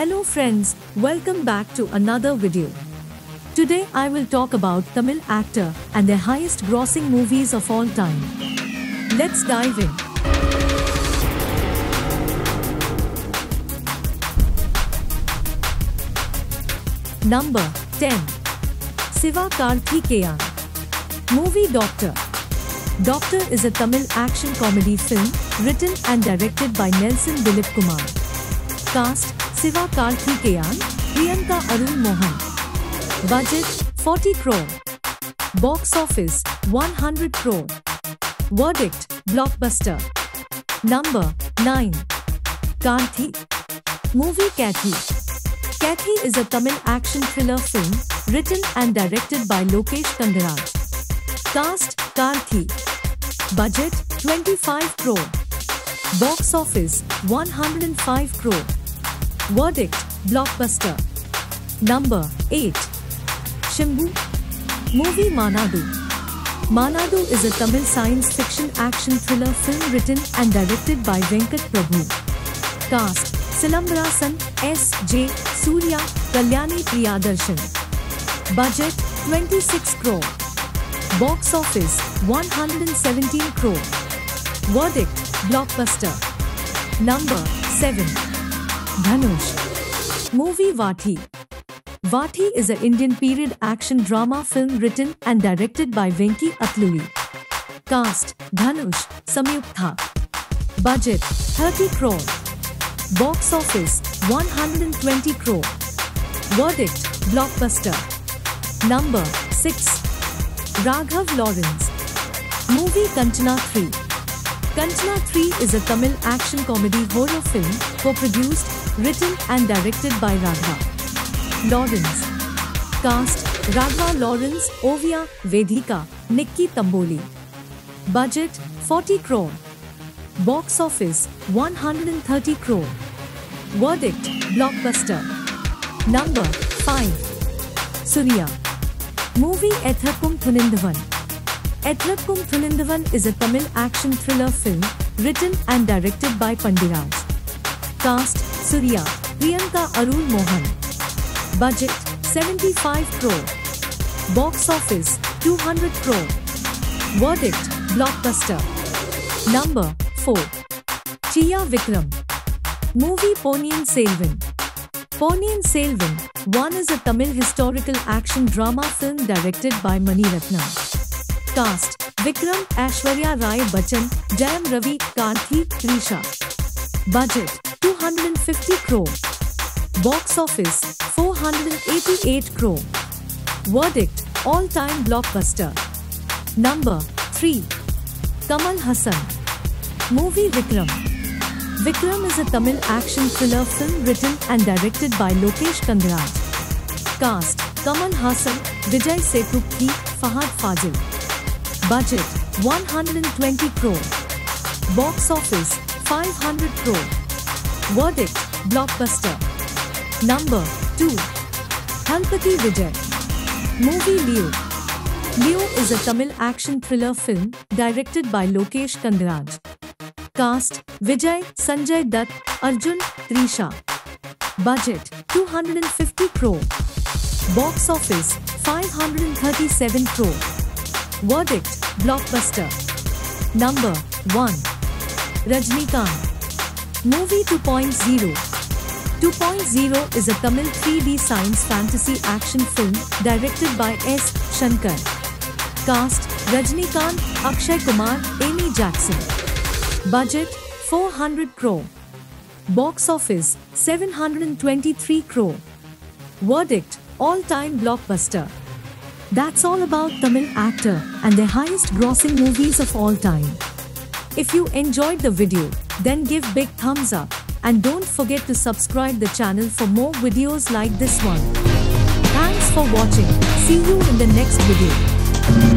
Hello friends, welcome back to another video. Today I will talk about Tamil actor and their highest grossing movies of all time. Let's dive in. Number 10 Siva Karthikeyan Movie Doctor Doctor is a Tamil action comedy film written and directed by Nelson Dilip Kumar. Cast Siva Karthikeyan, Priyanka Arul Mohan. Budget 40 crore. Box office 100 crore. Verdict Blockbuster. Number 9 Karthi Movie Kaithi Kaithi is a Tamil action thriller film written and directed by Lokesh Kanagaraj. Cast Karthi Budget 25 crore Box office 105 crore Verdict Blockbuster Number 8 Shimbu Movie Maanaadu Maanaadu is a Tamil science fiction action thriller film written and directed by Venkat Prabhu. Cast Silambarasan, S. J. Surya, Kalyani Priyadarshan. Budget 26 crore. Box office 117 crore. Verdict Blockbuster. Number 7 Dhanush Movie Vaathi. Vaathi is an Indian period action drama film written and directed by Venky Atluri. Cast Dhanush Samyuktha. Budget 30 crore. Box office 120 crore. Verdict Blockbuster. Number 6 Raghav Lawrence. Movie Kanchana 3. Kanchana 3 is a Tamil action comedy horror film co-produced, written and directed by Raghava. Lawrence. Cast Raghava Lawrence, Oviya, Vedhika, Nikki Tamboli. Budget 40 crore. Box office 130 crore. Verdict Blockbuster. Number 5 Suriya. Movie Etharkkum Thunindhavan. Etharkkum Thunindhavan is a Tamil action thriller film written and directed by Pandiraj. Cast Suriya, Priyanka Arul Mohan. Budget 75 crore. Box office 200 crore. Verdict Blockbuster. Number 4 Chiyaan Vikram. Movie Ponniyin Selvan. Ponniyin Selvan 1 is a Tamil historical action drama film directed by Mani Ratnam. Cast Vikram, Aishwarya Rai Bachchan, Jayam Ravi, Karthi, Trisha. Budget 250 crore. Box office 488 crore. Verdict all time blockbuster. Number 3 Kamal Haasan. Movie Vikram. Vikram is a Tamil action thriller film written and directed by Lokesh Kanagaraj. Cast Kamal Haasan, Vijay Sethupathi, Fahadh Faasil. Budget 120 crore. Box office 500 crore. Verdict Blockbuster. Number 2 Thalapathy Vijay. Movie Leo. Leo is a Tamil action thriller film directed by Lokesh Kanagaraj. Cast Vijay, Sanjay Dutt, Arjun, Trisha. Budget 250 crore. Box office 537 crore. Verdict Blockbuster. Number 1 Rajnikanth. Movie 2.0 2.0 is a Tamil 3D science fantasy action film directed by S. Shankar. Cast Rajnikanth, Akshay Kumar, Amy Jackson. Budget 400 crore. Box office 723 crore. Verdict all time blockbuster. That's all about Tamil actor and their highest grossing movies of all time. If you enjoyed the video, then give big thumbs up and don't forget to subscribe the channel for more videos like this one. Thanks for watching. See you in the next video.